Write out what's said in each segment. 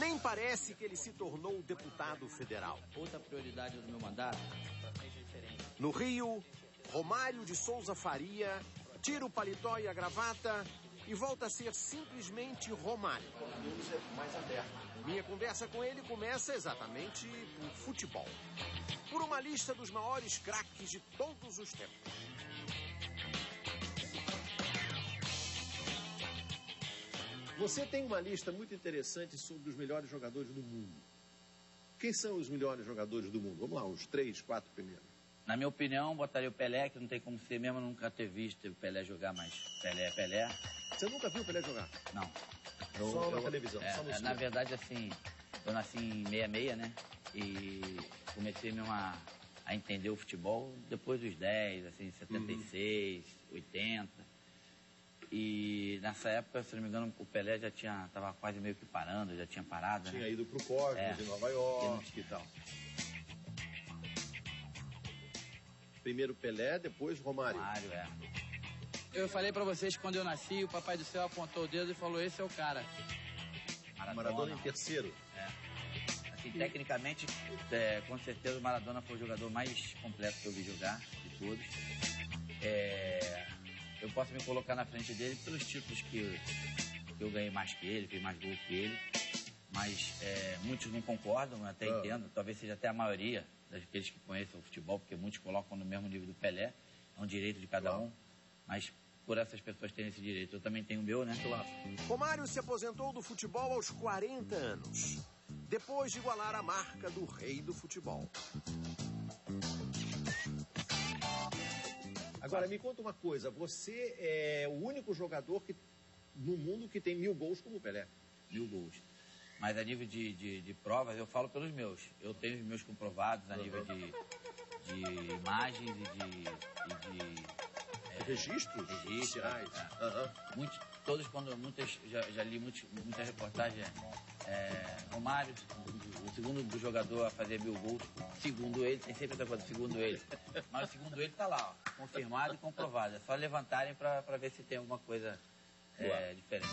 Nem parece que ele se tornou deputado federal. Outra prioridade do meu mandato. No Rio, Romário de Souza Faria tira o paletó e a gravata e volta a ser simplesmente Romário. Minha conversa com ele começa exatamente por futebol. Por uma lista dos maiores craques de todos os tempos. Você tem uma lista muito interessante sobre os melhores jogadores do mundo. Quem são os melhores jogadores do mundo? Vamos lá, os três, quatro primeiros. Na minha opinião, botaria o Pelé, que não tem como ser mesmo nunca ter visto o Pelé jogar mais. Pelé é Pelé. Você nunca viu o Pelé jogar? Não. só na televisão, é, só no é, Na verdade, assim, eu nasci em 66, né? E comecei mesmo a, a entender o futebol depois dos 10, assim, 76, uhum. 80. E nessa época, se não me engano, o Pelé já tinha, tava quase meio que parando, já tinha parado. Tinha né? ido pro Cosmos é. de Nova York e, tal. Primeiro Pelé, depois Romário. Romário, é. Eu falei para vocês que quando eu nasci, o Papai do Céu apontou o dedo e falou: esse é o cara. Maradona, Maradona em terceiro. É. Assim, tecnicamente, é, com certeza o Maradona foi o jogador mais completo que eu vi jogar de todos. É, eu posso me colocar na frente dele pelos títulos que eu, que eu ganhei mais que ele, fiz mais gol que ele. Mas é, muitos não concordam, até ah. entendo, talvez seja até a maioria daqueles que conhecem o futebol, porque muitos colocam no mesmo nível do Pelé, é um direito de cada um, mas por essas pessoas terem esse direito, eu também tenho o meu, né? Claro. Romário se aposentou do futebol aos 40 anos, depois de igualar a marca do rei do futebol. Agora, me conta uma coisa. Você é o único jogador que, no mundo que tem mil gols como o Pelé. Mil gols. Mas a nível de, de, de, provas, eu falo pelos meus. Eu tenho os meus comprovados a nível de, de imagens e de... E de é, registros? Registros. É. Uhum. Muitos, todos, quando muitas, já, já li muitos, muitas reportagens, é, Romário, o segundo do jogador a fazer mil gols, segundo ele, tem sempre essa coisa, segundo ele. Mas o segundo ele está lá, ó, confirmado e comprovado. É só levantarem para ver se tem alguma coisa é, diferente.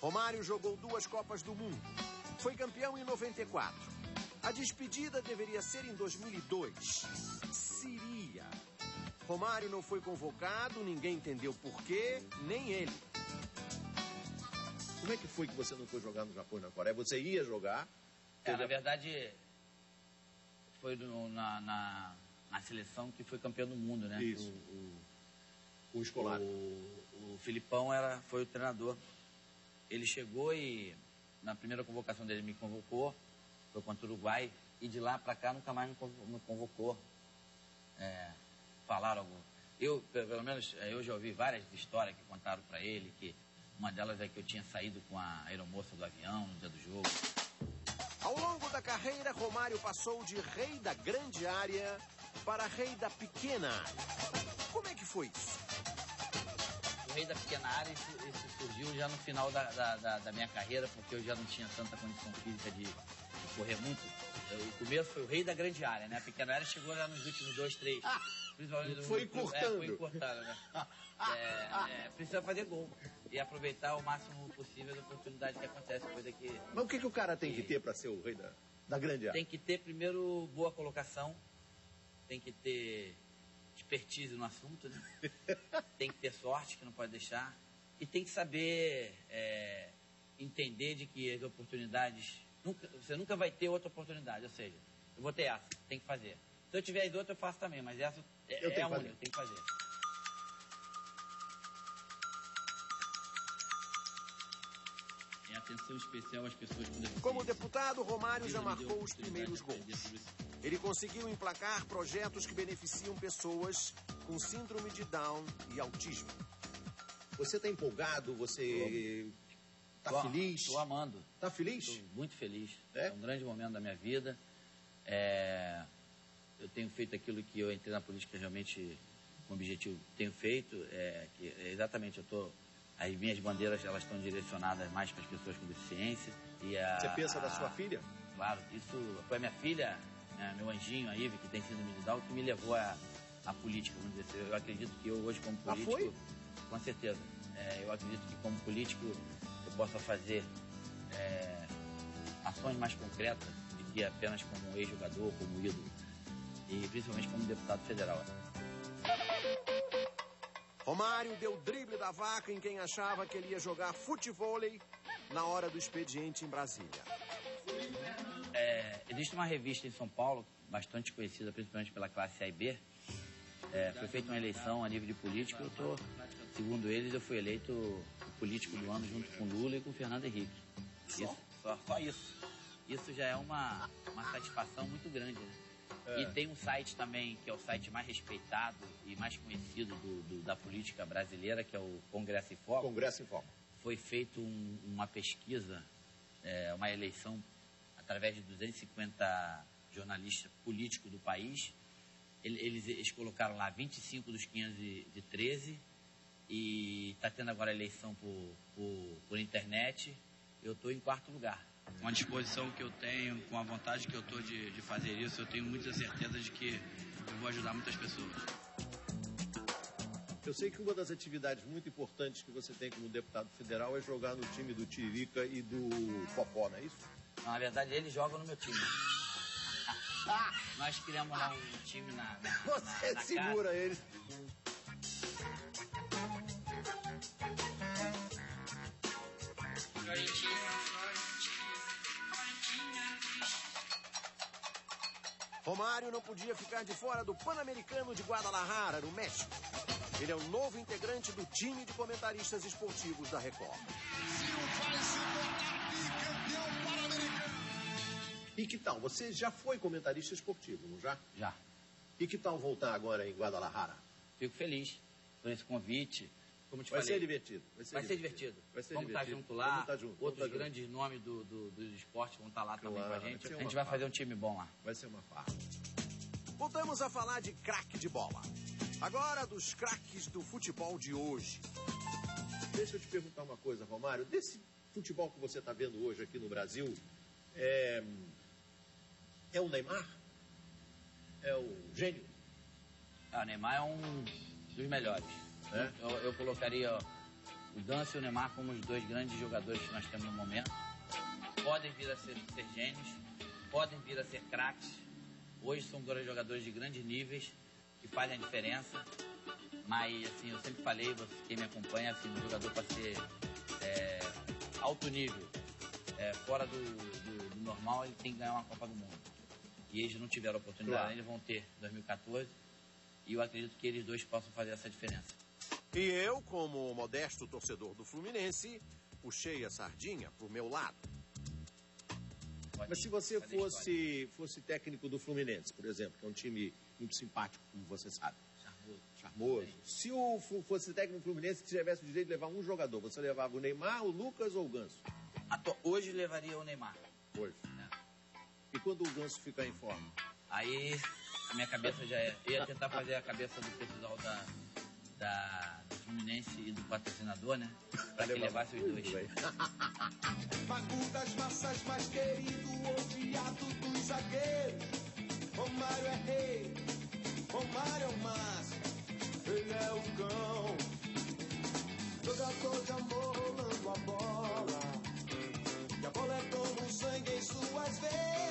Romário jogou duas Copas do Mundo. Foi campeão em 94. A despedida deveria ser em 2002. Seria. Romário não foi convocado, ninguém entendeu por quê, nem ele. Como é que foi que você não foi jogar no Japão e na Coreia? Você ia jogar? É, na verdade, foi no, na, na, na, seleção que foi campeão do mundo, né? Isso. O, o, o escolar. O, o Filipão era, foi o treinador. Ele chegou e na primeira convocação dele me convocou, foi contra o Uruguai, e de lá para cá nunca mais me convocou. É, falaram Eu, pelo menos, eu já ouvi várias histórias que contaram para ele, que uma delas é que eu tinha saído com a aeromoça do avião no dia do jogo. Ao longo da carreira, Romário passou de rei da grande área para rei da pequena área. Como é que foi isso? O rei da pequena área isso, isso surgiu já no final da, da, da, minha carreira, porque eu já não tinha tanta condição física de, de correr muito. O começo foi o rei da grande área, né? A pequena área chegou já nos últimos dois, três. Ah, principalmente foi encurtando. É, foi encurtando, né? É, é, precisa fazer gol e aproveitar o máximo possível da oportunidade que acontece, coisa que... Mas o que, que o cara tem que, que ter para ser o rei da, da grande área? Tem que ter, primeiro, boa colocação, tem que ter expertise no assunto, né? tem que ter sorte, que não pode deixar, e tem que saber é, entender de que as oportunidades Nunca, você nunca vai ter outra oportunidade. Ou seja, eu vou ter essa, tem que fazer. Se eu tiver as outras, eu faço também, mas essa é, eu é a única, tem que fazer. Atenção especial às pessoas com deficiência. Como deputado, Romário já marcou os primeiros gols. Ele conseguiu emplacar projetos que beneficiam pessoas com síndrome de Down e autismo. Você está empolgado? Você Tá tô, feliz? Estou amando. Tá feliz? Estou muito feliz. É? é? um grande momento da minha vida. É, eu tenho feito aquilo que eu entrei na política realmente com objetivo tenho feito. É, que, é exatamente, eu tô as minhas bandeiras elas estão direcionadas mais para as pessoas com deficiência. E a, Você pensa a, da sua filha? Claro, isso foi a minha filha, né, meu anjinho, a Ive, que tem sido de Down, que me levou a, a política, vamos dizer assim. Eu acredito que eu hoje como político... Ah, foi? Com certeza. É, eu acredito que como político possa fazer é, ações mais concretas do que apenas como ex-jogador, como ídolo e principalmente como deputado federal. Romário deu drible da vaca em quem achava que ele ia jogar futevôlei na hora do expediente em Brasília. É, existe uma revista em São Paulo, bastante conhecida principalmente pela classe A e B. É, foi feita uma eleição a nível de político. Eu tô, segundo eles, eu fui eleito político do ano junto com Lula e com Fernando Henrique. Isso, só, só isso. Isso já é uma, uma satisfação muito grande. Né? É. E tem um site também, que é o site mais respeitado e mais conhecido do, do, da política brasileira, que é o Congresso em Foco. Congresso em Foco. Foi feita um, uma pesquisa, é, uma eleição através de 250 jornalistas políticos do país. Eles, eles colocaram lá 25 dos 513 e está tendo agora eleição por, por, por internet. Eu estou em quarto lugar com a disposição que eu tenho, com a vontade que eu estou de, de fazer isso, eu tenho muita certeza de que eu vou ajudar muitas pessoas. Eu sei que uma das atividades muito importantes que você tem como deputado federal é jogar no time do Tiririca e do Popó, não é isso? Não, na verdade, eles jogam no meu time. Nós criamos lá um time na. na você na, na segura casa. eles. Romário não podia ficar de fora do Pan-Americano de Guadalajara, no México. Ele é o novo integrante do time de comentaristas esportivos da Record. E que tal? Você já foi comentarista esportivo, não já? Já. E que tal voltar agora em Guadalajara? Fico feliz por esse convite. Como te vai falei, ser divertido. Vai ser vai divertido. Divertido. Vai ser vamos divertido. estar junto lá. Vamos estar junto. Outros Vamos estar grandes nomes do, do, do esporte vão estar lá Claro, também com a gente. A gente vai farra. fazer um time bom lá. Vai ser uma farra. Voltamos a falar de craque de bola. Agora dos craques do futebol de hoje. Deixa eu te perguntar uma coisa, Romário. Desse futebol que você está vendo hoje aqui no Brasil, é, é o Neymar? É o gênio? Ah, o Neymar é um dos melhores. É? Eu, eu colocaria o Dança e o Neymar como os dois grandes jogadores que nós temos no momento. Podem vir a ser, ser gênios, podem vir a ser craques. Hoje são dois jogadores de grandes níveis que fazem a diferença. Mas, assim, eu sempre falei, você, quem me acompanha, assim, um jogador para ser é, alto nível, é, fora do, do- do normal, ele tem que ganhar uma Copa do Mundo. E eles não tiveram oportunidade, Claro. eles vão ter em 2014. E eu acredito que eles dois possam fazer essa diferença. E eu, como modesto torcedor do Fluminense, puxei a sardinha pro meu lado. Mas se você fosse, fosse técnico do Fluminense, por exemplo, que é um time muito simpático, como você sabe, Charmoso. charmoso. Se o fosse técnico do Fluminense que tivesse o direito de levar um jogador, você levava o Neymar, o Lucas ou o Ganso? Hoje levaria o Neymar. Hoje. né? E quando o Ganso ficar em forma? Aí a minha cabeça já é. Eu ia tentar fazer a cabeça do pessoal da, da, Fluminense e do patrocinador, né? Pra que levasse os dois. Magu das massas mais querido, odiado dos zagueiros. Romário é rei, Romário é o máximo, ele é o cão. Jogador de amor rolando a bola, e a bola é como sangue em suas veias.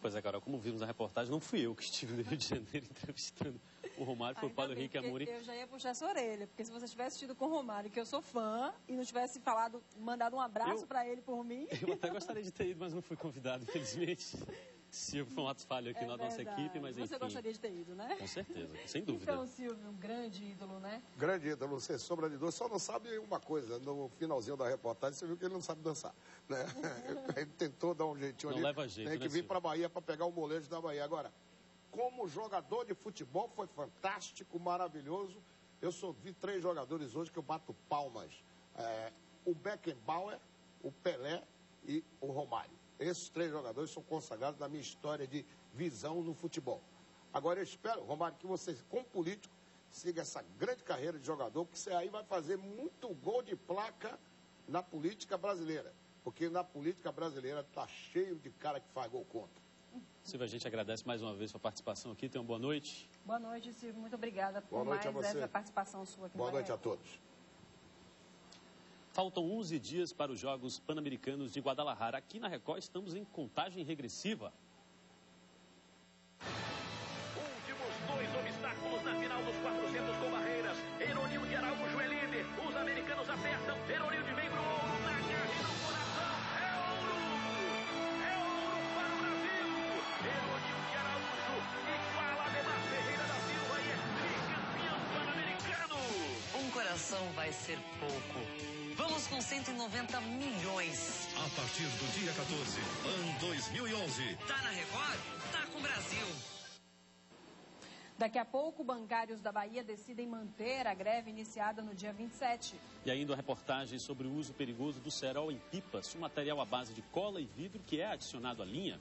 Pois é, Carol, como vimos na reportagem, não fui eu que estive no Rio de Janeiro entrevistando o Romário, foi o Paulo bem, Henrique Amorim. Eu já ia puxar essa orelha, porque se você tivesse tido com o Romário, que eu sou fã, e não tivesse falado, mandado um abraço pra ele por mim. Eu até gostaria de ter ido, mas não fui convidado, infelizmente. Silvio foi um ato falho aqui é na nossa verdade. equipe, mas enfim. Você gostaria de ter ido, né? Com certeza, sem dúvida. Então, Silvio, um grande ídolo, né? Grande ídolo, sem sombra de dúvida. Só não sabe uma coisa, no finalzinho da reportagem você viu que ele não sabe dançar. Né? Ele tentou dar um jeitinho Não ali. leva jeito, Tem que né, vir para Bahia para pegar o molejo da Bahia. Agora, como jogador de futebol, foi fantástico, maravilhoso. Eu só vi três jogadores hoje que eu bato palmas. É, o Beckenbauer, o Pelé e o Romário. Esses três jogadores são consagrados na minha história de visão no futebol. Agora eu espero, Romário, que você, como político, siga essa grande carreira de jogador, porque você aí vai fazer muito gol de placa na política brasileira. Porque na política brasileira está cheio de cara que faz gol contra. Silvio, a gente agradece mais uma vez sua participação aqui. Tenha uma boa noite. Boa noite, Silvio. Muito obrigada Boa por noite a mais você. essa participação sua aqui Boa no noite a todos. Faltam 11 dias para os Jogos Pan-Americanos de Guadalajara. Aqui na Record estamos em contagem regressiva. Coração vai ser pouco. Vamos com 190 milhões. A partir do dia 14, ano 2011. Tá na Record? Tá com o Brasil. Daqui a pouco, bancários da Bahia decidem manter a greve iniciada no dia 27. E ainda a reportagem sobre o uso perigoso do cerol em pipas, um material à base de cola e vidro que é adicionado à linha